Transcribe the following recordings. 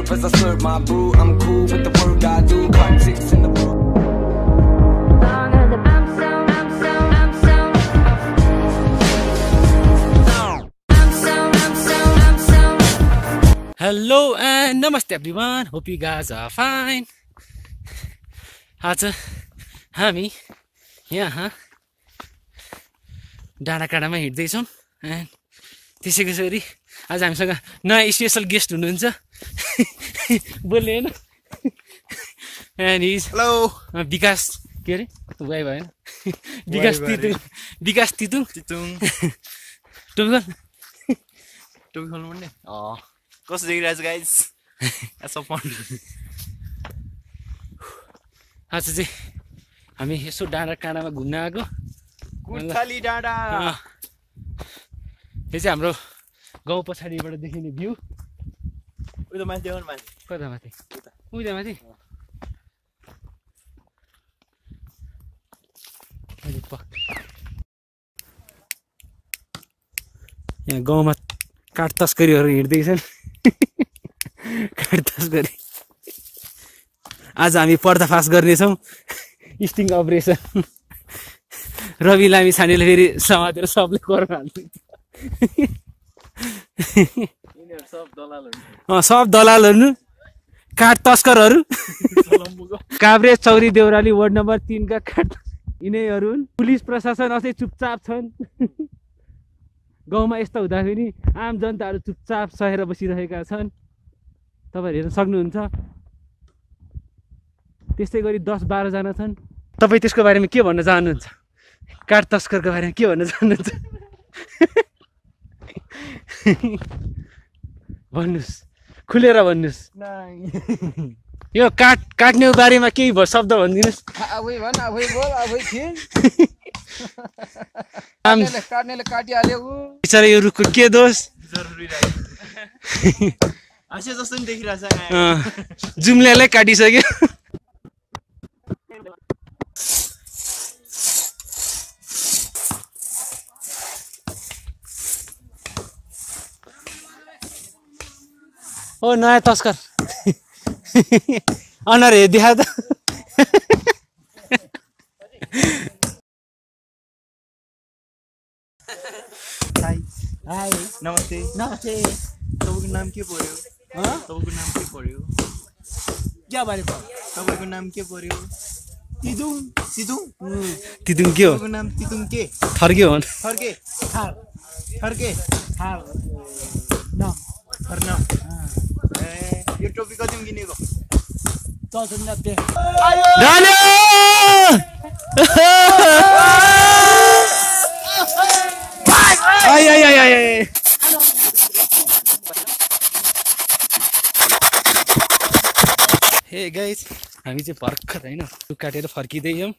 nerve as I serve my brew. I'm cool with the work I do. Cotton six in the brew. I'm so, I'm so, I'm so. I'm so, I'm so, I'm so. Hello and namaste everyone hope you guys are fine आज हामी यहाँ डाँडाकाँडामा हिँड्दैछौँ and त्यसै गरी आज हामीसँग नयाँ special guest हुनुहुन्छ। बोल्ने होइन। एन्ड हिज हेलो विकास। के अरे? वाइ भएन विकास। तितुङ। विकास तितुङ। चितुङ टुगल टोपी खोल्नु पर्ने कस्तो देखिरहेको छ गाइज आज चाहिँ हामी यसो डाँडा काँडामा घुम्न आएको। यो चाहिँ हाम्रो गाउँ पछाडिबाट देखिने भ्यू। उयो त माथि माथि। कता माथि? उता। माथि? यहाँ गाउँमा काठ तस्करीहरू हिँड्दैछन् काठ तस्करी। आज हामी पर्दाफास गर्नेछौँ। Sting operation. रवि लामी छानेले फेरि समातेर सबले गर्न हाल्नु यिनीहरू सब दलालहरू काठ तस्करहरू। काभ्रे चौरी देउराली वार्ड नम्बर तिनका काठ यिनैहरू हुन्। पुलिस प्रशासन अझै चुपचाप छन्। गाउँमा यस्तो हुँदाखेरि आम जनताहरू चुपचाप सहेर बसिरहेका छन्। तपाईँहरू हेर्न सक्नुहुन्छ। त्यस्तै गरी दस बाह्रजना छन्। तपाईँ त्यसको बारेमा के भन्न चाहनुहुन्छ? काठ तस्करको बारेमा के भन्न चाहनुहुन्छ? भन्नुहोस्। खुलेर भन्नुहोस्। यो काट काट्ने बारेमा केही भ- शब्द भनिदिनुहोस्। बिचरा यो रुखको के दोष? जुम्ल्यालाई काटिसक्यो। ओ नयाँ तस्कर। अनुहार हे देखा त हाई नमस्ते नमस्ते तपाईँको नाम के पर्यो? तपाईँको नाम के पर्यो? क्या बारेको तपाईँको नाम के पर्यो? तिदुङ। तिदुङ? तिदुङ के हो? तपाईँको नाम तिदुङ के? थर्के हो। फर्के फर्के फर्न ए यो टोपी कतिमा किनेको आइ हे गाइस हामी चाहिँ भर्खर होइन रुख काटेर फर्किँदैछौँ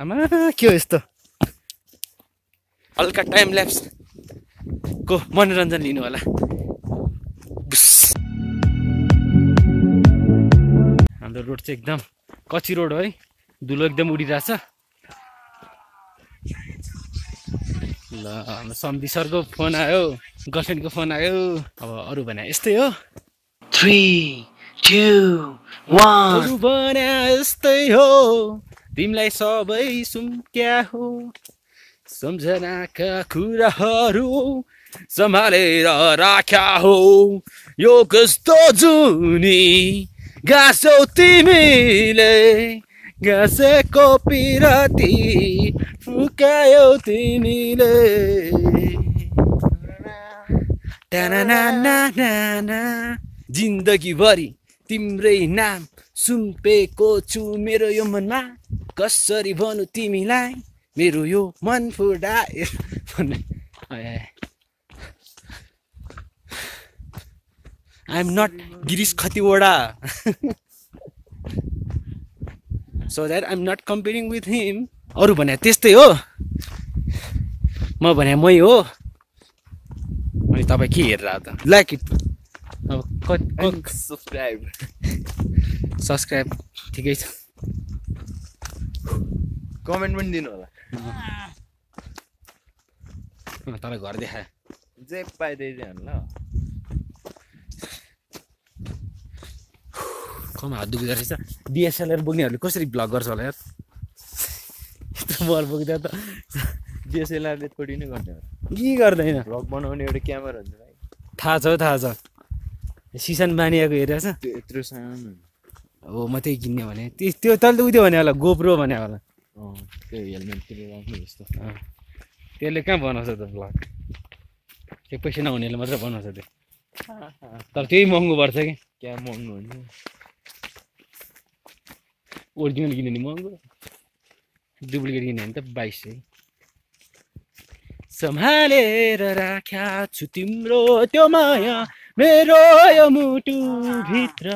आमा के हो यस्तो हल्का टाइम ल्याप्स को मनोरञ्जन लिनु होला रोड चाहिँ एकदम कच्ची रोड हो है। धुलो एकदम उडिरहेछ। ल सम्धि सरको फोन आयो गर्लफ्रेन्डको फोन आयो। अब अरू भने यस्तै हो। थ्री टू भने यस्तै हो। तिमीलाई सबै सुम्क्या हो। सम्झनाका कुराहरू सम्हालेर राख्या हो। यो कस्तो जुनी गाँसौ तिमीले गाँसेको पिरती फुकायौ तिमीले। जिन्दगीभरि तिम्रै नाम सुम्पेको छु मेरो यो मनमा। कसरी भनु तिमीलाई? मेरो यो मन फुटाए I'm not Girish Khatiwada so that I'm not comparing with him अरू भने त्यस्तै हो म भने मै हो अनि तपाईँ के हेरेर त लाइक इट अब सब्सक्राइब सब्सक्राइब ठिकै छ कमेन्ट पनि दिनु होला तँलाई घर देखायो जे पाइदियो ल खमा हात दुख्दो रहेछ। डिएसएलआर बोक्नेहरूले कसरी भ्लग गर्छ होला यार? यत्रो बल बोक्दा त डिएसएलआरले थोरै नै गर्ने के गर्दैन? भ्लग बनाउने एउटा क्यामेरा हुन्छ भाइ। थाहा छ हौ, थाहा छ। सिसान बानिएको हेरेको छ? यत्रो सानो। हो म त्यही किन्ने भने। त्यो तैँले त उयो भने होला गोप्रो भने होला। त्यो हेलमेटतिर राख्ने जस्तो। त्यसले कहाँ बनाउँछ त भ्लग त्यो पैसा नहुनेले मात्रै बनाउँछ त्यो। तर त्यही महँगो पर्छ कि? क्या महँगो हुन्छ? ओरिजिनल किन्यो भने महँगो डुप्लिकेट किन्यो भने त बाइस सय सम्हालेर राख्या छु तिम्रो त्यो माया मेरो यो मुटुभित्र